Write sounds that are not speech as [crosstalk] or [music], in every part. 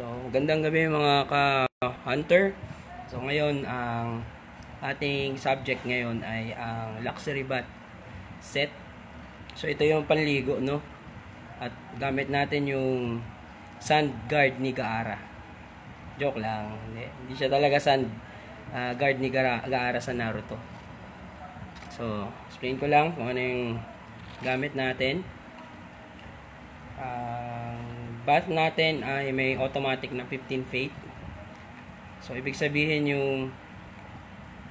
So, gandang gabi mga ka-hunter. So, ngayon, ang ating subject ngayon ay ang luxury bat set. So, ito yung panligo, no? At gamit natin yung sand guard ni Gaara. Joke lang. Hindi, siya talaga sand uh, guard ni Gaara, Gaara sa Naruto. So, explain ko lang kung ano yung gamit natin. Ang uh, bath natin ay may automatic na 15 fate. So, ibig sabihin yung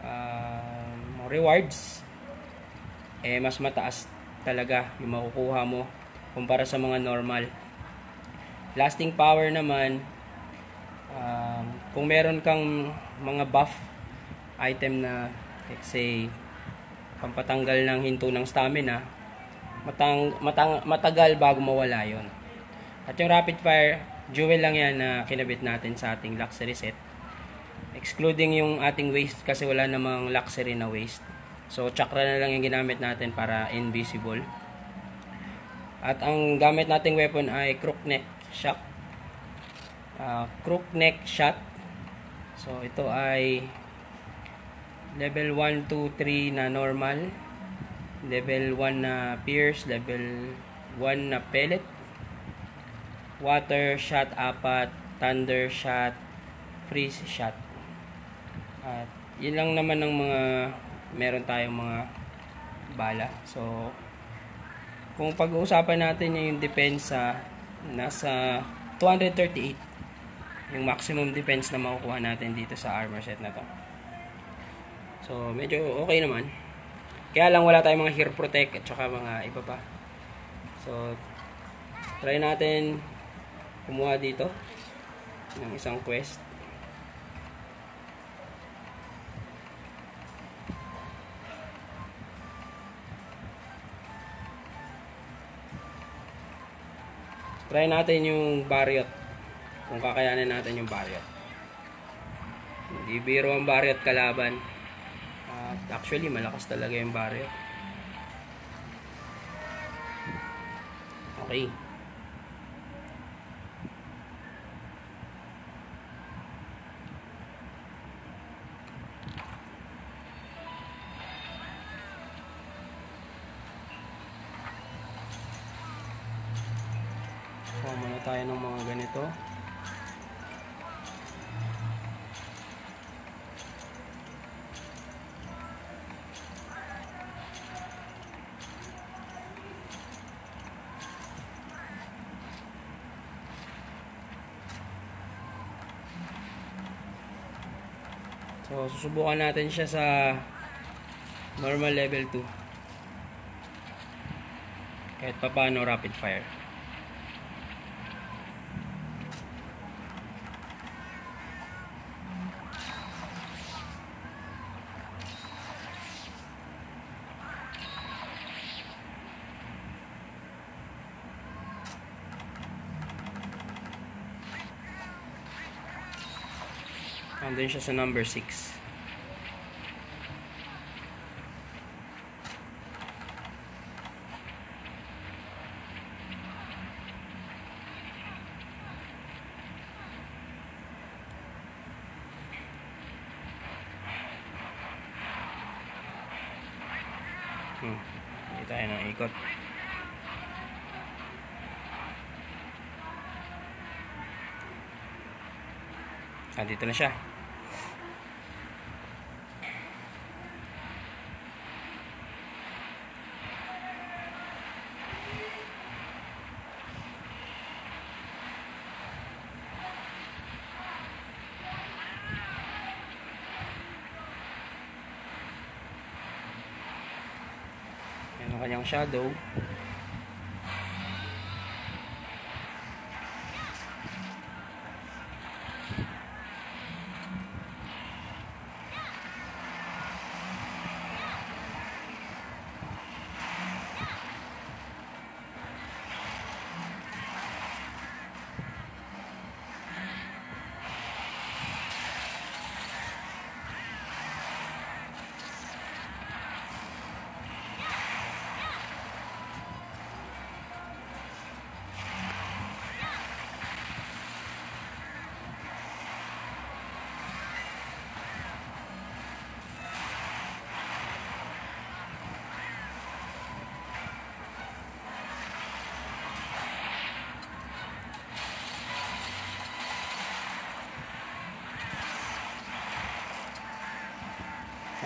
uh, rewards eh mas mataas talaga yung makukuha mo kumpara sa mga normal. Lasting power naman um, kung meron kang mga buff item na let's say pampatanggal ng hinto ng stamina matang, matang, matagal bago mawala yon at yung rapid fire jewel lang yan na kinabit natin sa ating luxury set. Excluding yung ating waste kasi wala namang luxury na waste. So chakra na lang yung ginamit natin para invisible. At ang gamit nating weapon ay crook neck shot. Uh, crook neck shot. So ito ay level 1, 2, 3 na normal. Level 1 na pierce. Level 1 na pellet water shot apat. Thunder shot freeze shot. At yun lang naman ng mga meron tayong mga bala. So kung pag-uusapan natin yung depensa nasa 238 yung maximum defense na makukuha natin dito sa armor set na to. So, medyo okay naman. Kaya lang wala tayong mga hair protect at saka mga iba pa. So, try natin kumuha dito ng isang quest. Try natin yung Barriot. Kung kakayanin natin yung Barriot. Hindi biro ang Barriot kalaban. At actually, malakas talaga yung barrier. Okay. Muna tayo ng mga ganito. So, susubukan natin siya sa normal level 2. Kahit pa paano rapid fire. Andun siya sa number 6. Hmm. Hindi tayo nang ikot. Ah, dito na siya. Yan ang kanyang shadow.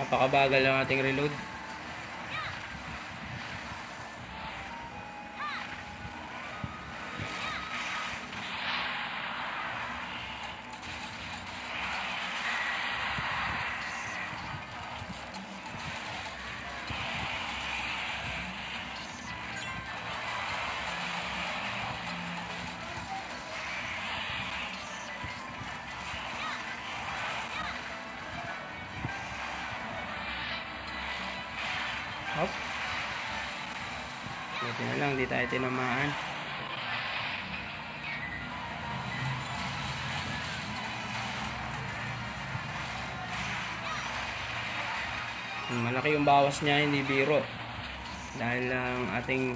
Napakabagal ng ating reload. Hop. Buti na lang, di tayo tinamaan. Malaki yung bawas niya, hindi biro. Dahil ang ating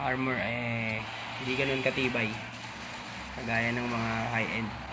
armor eh hindi ganun katibay. Kagaya ng mga high-end.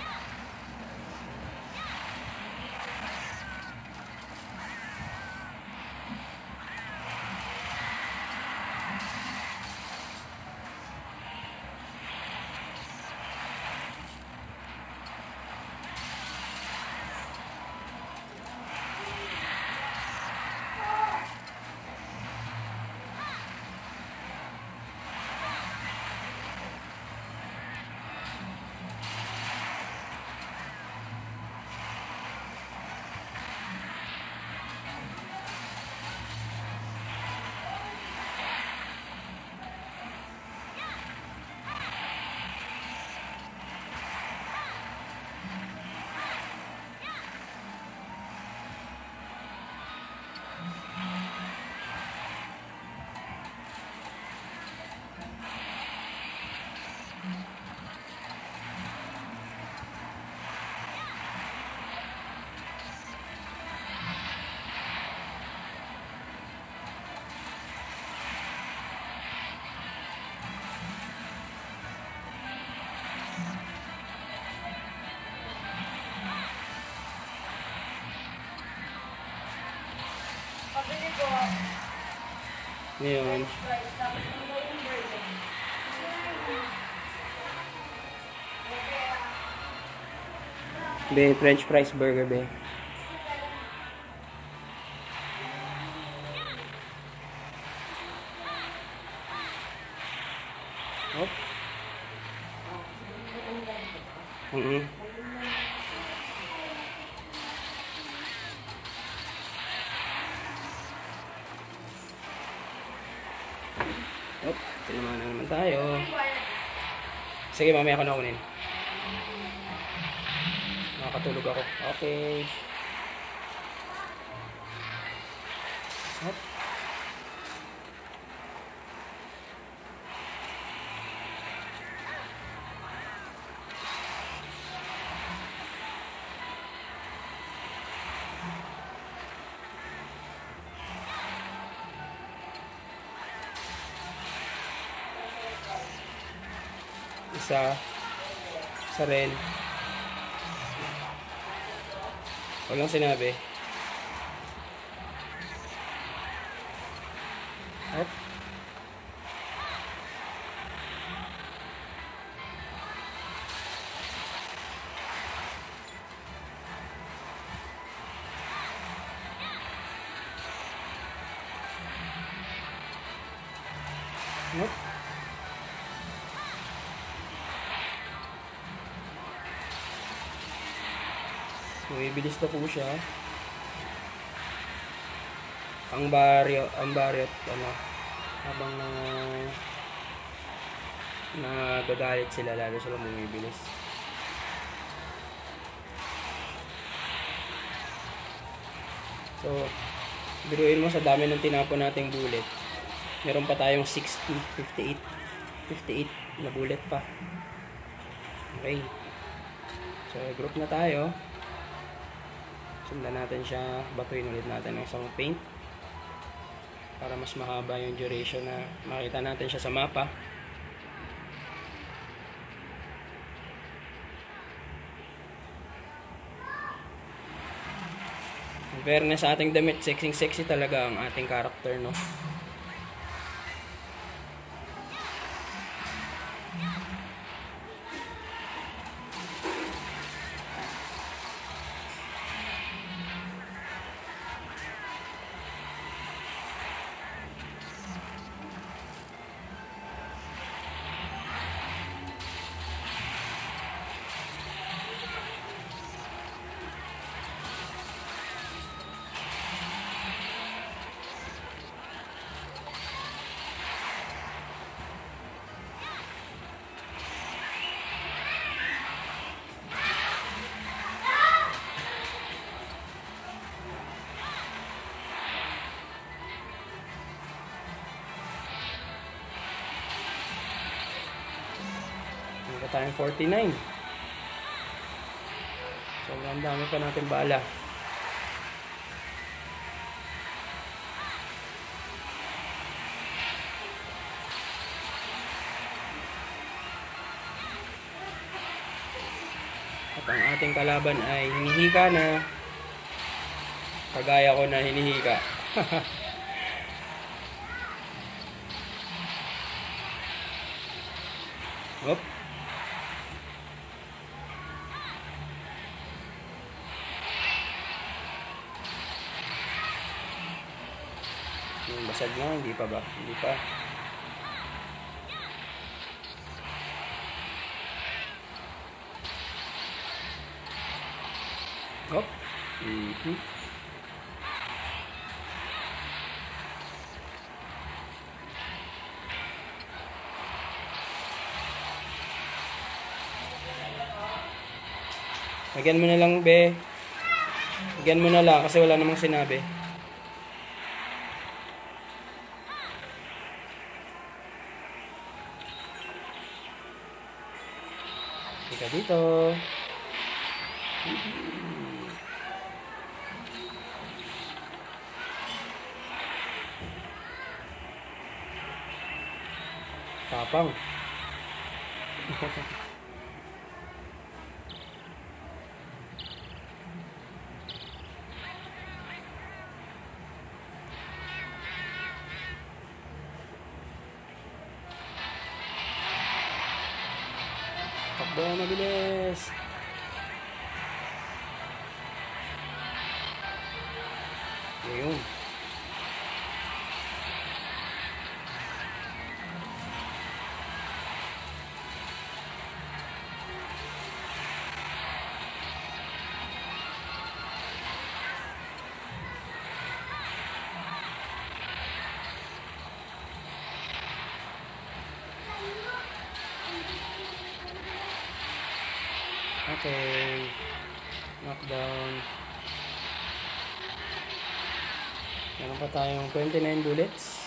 Ngayon, price tapos ano ba yung burger? be french fries burger be. Hop. Mm Sige, mamaya ko na kunin. Nakakatulog ako. Okay. Hop. Isa. Isa rin. Walang sinabi. Hop. Bumibilis na po siya. Ang baryo, ang baryo, ano, habang na nagagalit sila, lalo sila bumibilis. So, biruin mo sa dami ng tinapon nating bullet. Meron pa tayong 60, 58, 58 na bullet pa. Okay. So, group na tayo. Sundan natin siya, batuin ulit natin ng isang paint para mas mahaba yung duration na makita natin siya sa mapa. In fairness sa ating damit, sexy sexy talaga ang ating character, no? Tayong 49. Sobrang dami pa natin bala. At ang ating kalaban ay hinihika na. Kagaya ko na hinihika. [laughs] Hop. Basag na, hindi pa ba? Hindi pa. Hop. Mhm. Lagyan mo na lang, be. Lagyan mo na lang kasi wala namang sinabi. Dito. Tapang. [laughs] Takbo, mabilis. Ayun. Okay. Knockdown. Meron pa tayong 29 bullets.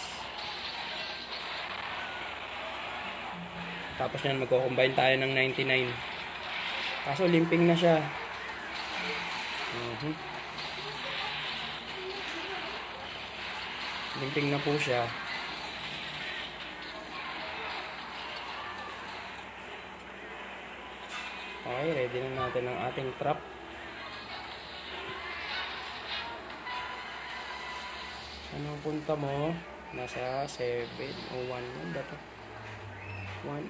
Tapos yan, magko-combine tayo ng 99. Kaso limping na siya. Mhm. Limping na po siya. Okay, ready na natin ang ating trap. Ang punta mo? Nasa 7 o 1 yan ba to? 1 1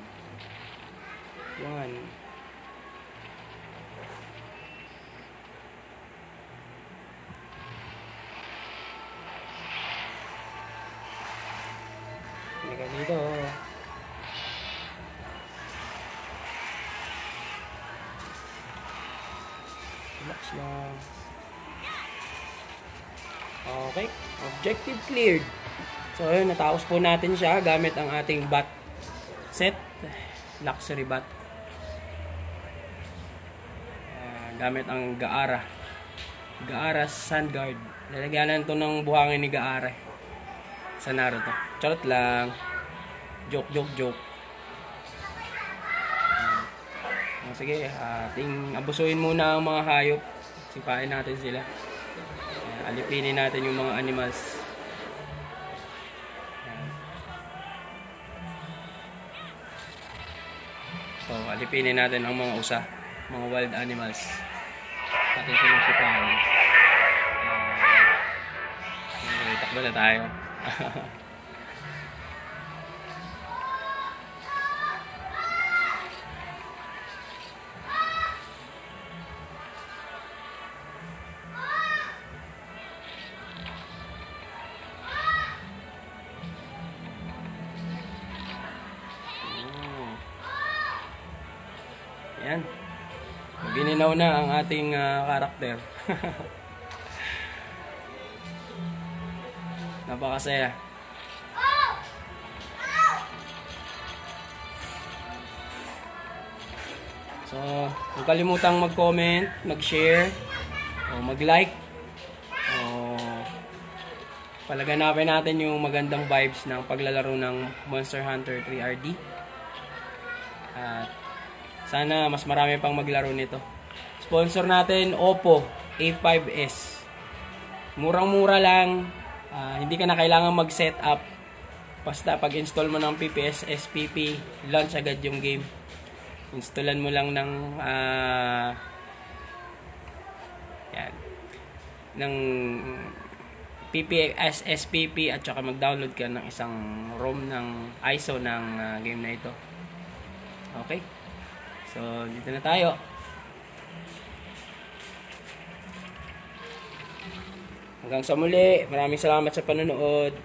Hindi ka dito. Relax lang. Okay. Objective cleared. So, ayun. Natapos po natin siya gamit ang ating bat set. Luxury bat. Ah, gamit ang Gaara. Gaara Sandguard. Lalagyanan to ng buhangin ni Gaara. Sa Naruto. Charot lang. Joke, joke, joke. Ah, sige, ating abusuin muna ang mga hayop. Sipain natin sila. Alipinin natin yung mga animals. So, alipinin natin ang mga usa, mga wild animals. Atin silang sipain. Ayan. Okay, takbo na tayo. [laughs] Gininaw na ang ating ah, karakter. [laughs] Napakasaya. So, huwag kalimutang mag-comment, mag-share, o mag-like. O, palaganapin natin yung magandang vibes ng paglalaro ng Monster Hunter 3RD. At Sana mas marami pang maglaro nito. Sponsor natin, Oppo A5s. Murang-mura lang. Ah, hindi ka na kailangan mag-set up. Basta pag-install mo ng PPS SPP, launch agad yung game. Installan mo lang ng ah, yan ng PPS SPP at saka mag-download ka ng isang ROM ng ISO ng ah, game na ito. Okay? So, dito na tayo. Hanggang sa muli, maraming salamat sa panonood.